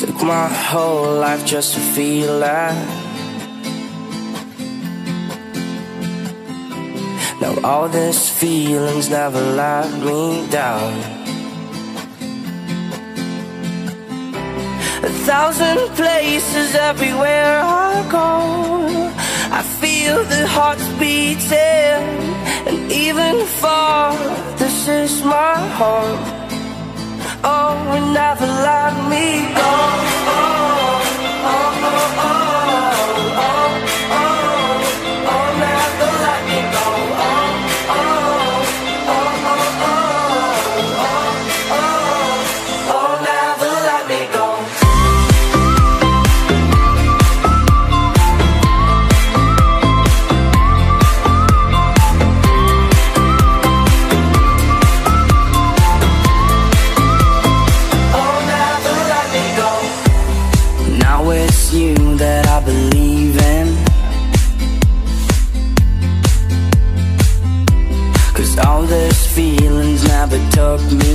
Took my whole life just to feel that. Now all these feelings never let me down. A thousand places everywhere I go I feel the hearts beating And even far, this is my home. Oh, it never let me go. took me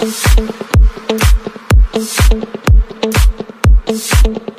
Thank you.